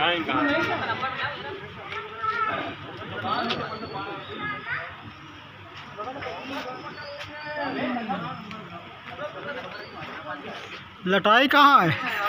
जाएं कहाँ लटाई कहाँ है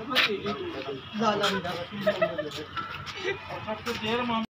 ज़्यादा